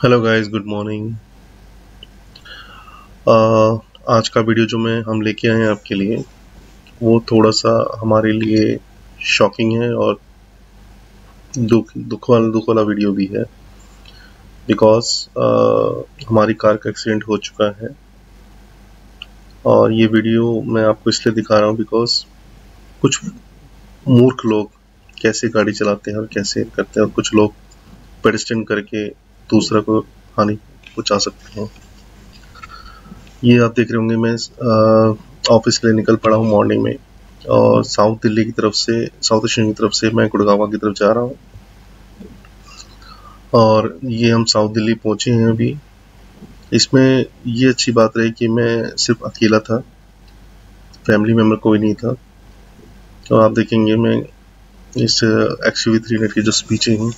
Hello guys good morning आज का video जो मैं हम लेके आए हैं आपके लिए वो थोड़ा सा हमारे लिए शॉकिंग है और दुख दुख वाला दुख वाला वीडियो भी है। बिकॉज़ uh, हमारी कार का एक्सीडेंट हो चुका है। और ये वीडियो मैं आपको इसलिए दिखा रहा हूँ बिकॉज़ कुछ मूर्ख लोग कैसे गाड़ी चलाते हैं और कैसे करते हैं और कुछ लोग पेडिस्टन करके दूसरा को हानि पहुँचा सकते हैं। ये आप देख रहे होंगे मैं ऑफ़िस के लिए निकल पड़ा हूँ मॉर्निंग में और साउथ दिल्ली की तरफ़ से साउथ एशियन की तरफ़ से मैं गुड़गावा की तरफ़ जा रहा हूँ। और ये हम साउथ दिल्ली पहुँचे हैं अभी। इसमें ये अच्छी बात रही कि मैं सिर्फ़ अकेला था फैमिली मेंबर कोई नहीं था। तो आप देखेंगे मैं इस एक्स यू थ्री नेट की जो पीछे हूँ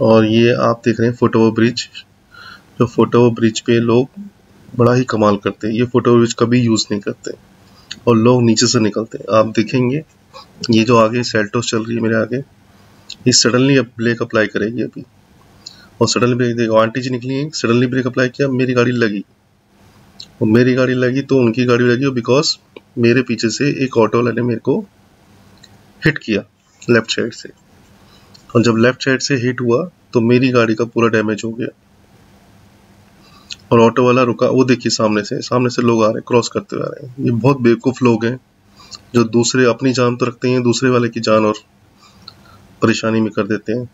और ये आप देख रहे हैं फ़ोटो ब्रिज। जो फ़ोटो ब्रिज पे लोग बड़ा ही कमाल करते हैं। ये फ़ोटो ब्रिज कभी यूज़ नहीं करते और लोग नीचे से निकलते हैं। आप देखेंगे, ये जो आगे सेल्टोस चल रही है मेरे आगे, ये सडनली अब ब्रेक अप्लाई करेगी अभी। और सडनली ब्रेक, देखो, आंटी जी निकली है, सडनली ब्रेक अप्लाई किया, मेरी गाड़ी लगी। और मेरी गाड़ी लगी तो उनकी गाड़ी लगी और बिकॉज़ मेरे पीछे से एक ऑटो वाले ने मेरे को हिट किया लेफ़्ट साइड से। और जब लेफ़्ट साइड से हिट हुआ तो मेरी गाड़ी का पूरा डैमेज हो गया। और ऑटो वाला रुका वो देखिए सामने से सामने से लोग आ रहे हैं क्रॉस करते हुए आ रहे हैं। ये बहुत बेवकूफ़ लोग हैं जो दूसरे अपनी जान तो रखते हैं दूसरे वाले की जान और परेशानी में कर देते हैं।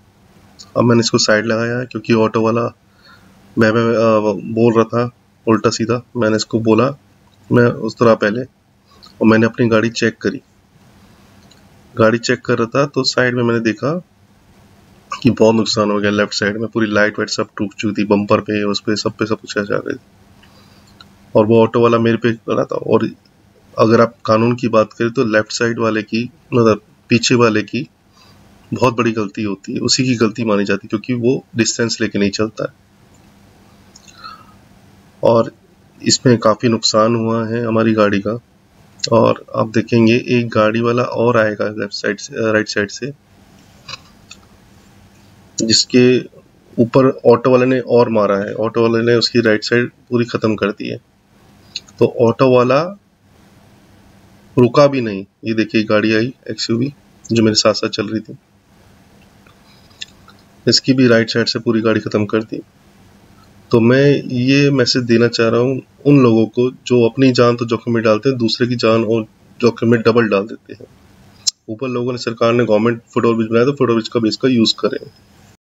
अब मैंने इसको साइड लगाया क्योंकि ऑटो वाला मैं, मैं बोल रहा था उल्टा सीधा मैंने इसको बोला मैं उस तरह पहले और मैंने अपनी गाड़ी चेक करी। गाड़ी चेक कर रहा था तो साइड में मैंने देखा कि बहुत नुकसान हो गया लेफ़्ट साइड में। पूरी लाइट वाइट सब टूट चुकी थी बम्पर पे, उस पे, सब पे सब कुछ जा रहे थे और वो ऑटो वाला मेरे पे खड़ा था। और अगर आप कानून की बात करें तो लेफ़्ट साइड वाले की मतलब पीछे वाले की बहुत बड़ी गलती होती है। उसी की गलती मानी जाती है, क्योंकि वो डिस्टेंस लेके नहीं चलता है। और इसमें काफ़ी नुकसान हुआ है हमारी गाड़ी का। और आप देखेंगे, एक गाड़ी वाला और आएगा लेफ़्ट साइड से राइट साइड से। जिसके ऊपर ऑटो वाले ने और मारा है। ऑटो वाले ने उसकी राइट साइड पूरी ख़त्म कर दी है। तो ऑटो वाला रुका भी नहीं। ये देखिए, गाड़ी आई एक्सयूवी जो मेरे साथ साथ चल रही थी। इसकी भी राइट साइड से पूरी गाड़ी ख़त्म कर दी। तो मैं ये मैसेज देना चाह रहा हूँ उन लोगों को जो अपनी जान तो जोखिम में डालते हैं, दूसरे की जान और जोखिम में डबल डाल देते हैं। ऊपर लोगों ने, सरकार ने गवर्नमेंट फुटबॉल ब्रिज बनाया तो फुटबॉल ब्रिज का भी इसका यूज़ करें।